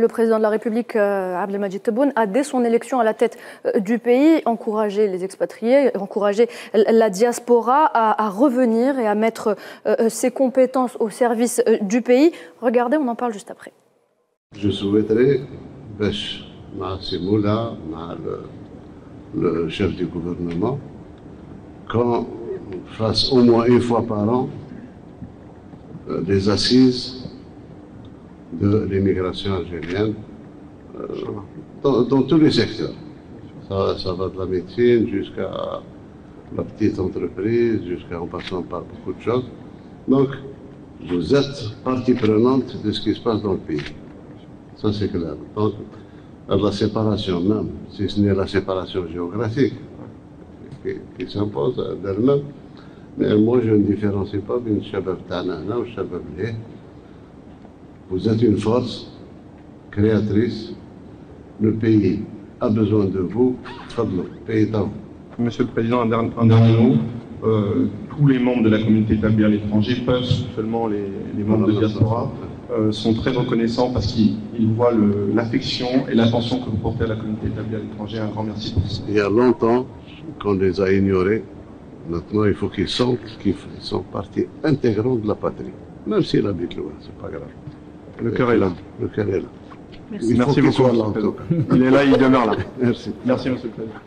Le président de la République, euh, Abdelmajid Tebboune, a dès son élection à la tête euh, du pays encouragé les expatriés, encouragé la diaspora à, revenir et à mettre euh, ses compétences au service du pays. Regardez, on en parle juste après. Je souhaiterais, le, le chef du gouvernement, qu'on fasse au moins une fois par an des assises de l'immigration algérienne euh, dans, tous les secteurs. Ça, va de la médecine jusqu'à la petite entreprise, jusqu'en passant par beaucoup de choses. Donc, vous êtes partie prenante de ce qui se passe dans le pays. Ça, c'est clair. Donc, la séparation même, si ce n'est la séparation géographique qui, s'impose d'elle-même, mais moi, je ne différencie pas d'une Shabab Tanana ou Shabab vous êtes une force créatrice. Le pays a besoin de vous. Le pays est à vous. Monsieur le Président, un dernier, mot. Euh, tous les membres de la communauté établie à l'étranger peuvent, seulement les, membres de diaspora, euh, sont très reconnaissants parce qu'ils voient l'affection et l'attention que vous portez à la communauté établie à l'étranger. Un grand merci pour ça. Il y a longtemps qu'on les a ignorés. Maintenant, il faut qu'ils sentent qu'ils sont partie intégrante de la patrie. Même s'ils habitent loin, c'est pas grave. Le cœur est là. Le cœur est là. Merci, Merci beaucoup. Il est là, il demeure là. Merci. Merci, Monsieur le Président.